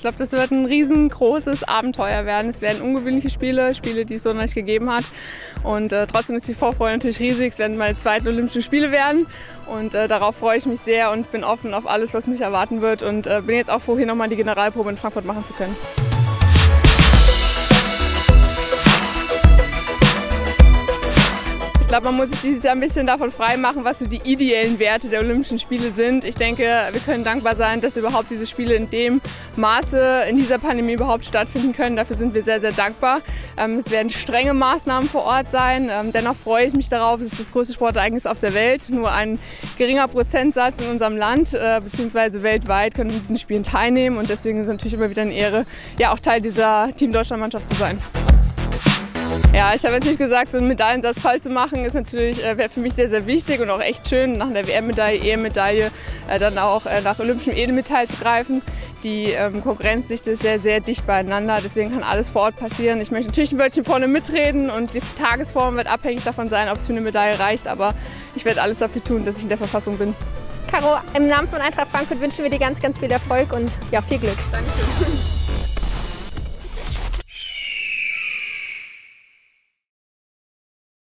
Ich glaube, das wird ein riesengroßes Abenteuer werden. Es werden ungewöhnliche Spiele, Spiele, die es so noch nicht gegeben hat. Und äh, trotzdem ist die Vorfreude natürlich riesig. Es werden meine zweiten Olympischen Spiele werden. Und äh, darauf freue ich mich sehr und bin offen auf alles, was mich erwarten wird. Und äh, bin jetzt auch froh, hier nochmal die Generalprobe in Frankfurt machen zu können. Glaube, man muss sich dieses Jahr ein bisschen davon frei machen, was so die ideellen Werte der Olympischen Spiele sind. Ich denke, wir können dankbar sein, dass überhaupt diese Spiele in dem Maße in dieser Pandemie überhaupt stattfinden können. Dafür sind wir sehr, sehr dankbar. Ähm, es werden strenge Maßnahmen vor Ort sein. Ähm, dennoch freue ich mich darauf. Es ist das größte Sportereignis auf der Welt. Nur ein geringer Prozentsatz in unserem Land äh, bzw. weltweit können in diesen Spielen teilnehmen. Und deswegen ist es natürlich immer wieder eine Ehre, ja auch Teil dieser Team Deutschland-Mannschaft zu sein. Ja, ich habe natürlich gesagt, so einen Medaillensatz voll zu machen, ist natürlich äh, für mich sehr, sehr wichtig und auch echt schön, nach einer WM-Medaille, EM-Medaille, äh, dann auch äh, nach olympischem Edelmetall zu greifen. Die ähm, Konkurrenzdichte ist sehr, sehr dicht beieinander, deswegen kann alles vor Ort passieren. Ich möchte natürlich ein Wörtchen vorne mitreden und die Tagesform wird abhängig davon sein, ob es für eine Medaille reicht, aber ich werde alles dafür tun, dass ich in der Verfassung bin. Caro, im Namen von Eintracht Frankfurt wünschen wir dir ganz, ganz viel Erfolg und ja, viel Glück. Dankeschön.